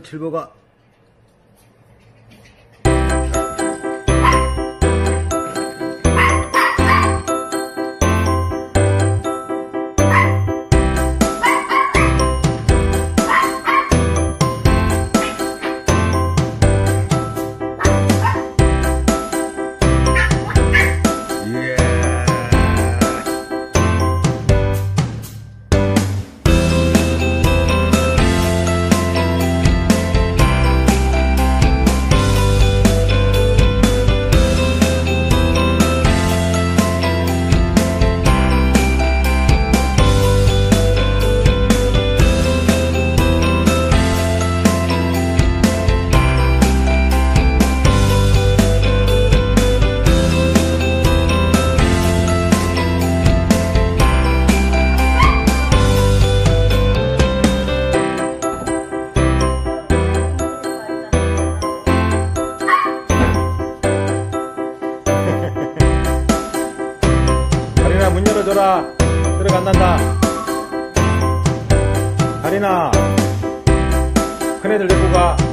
그 칠보가 열어줘라. 들어간단다. 다리나. 큰애들 데리고 가.